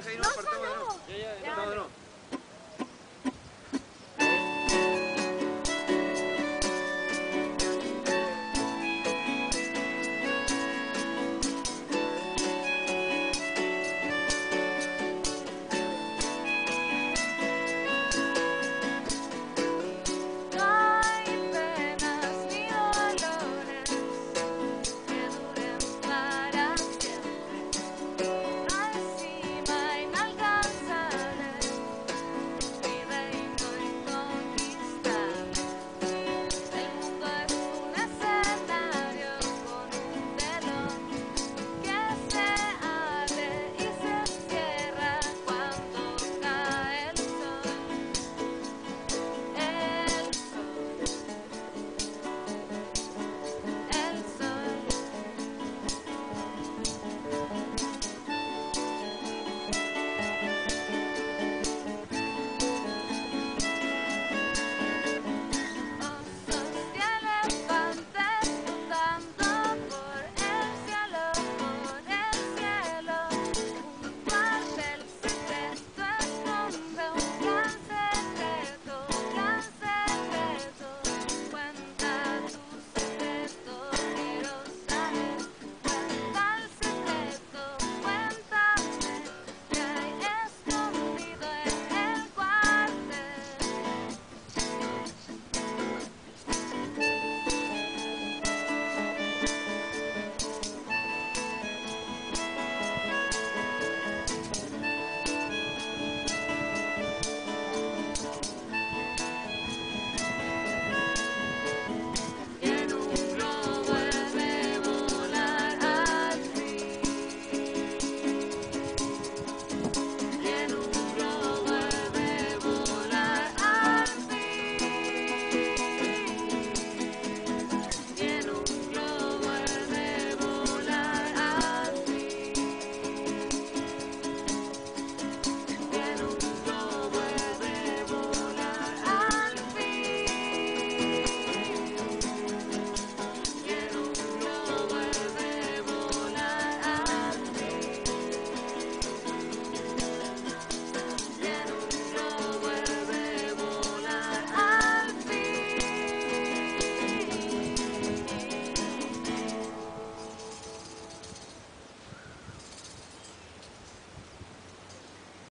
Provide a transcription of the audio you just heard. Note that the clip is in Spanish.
Entonces ahí nos No ¿no? Ya, ya, No, no, no.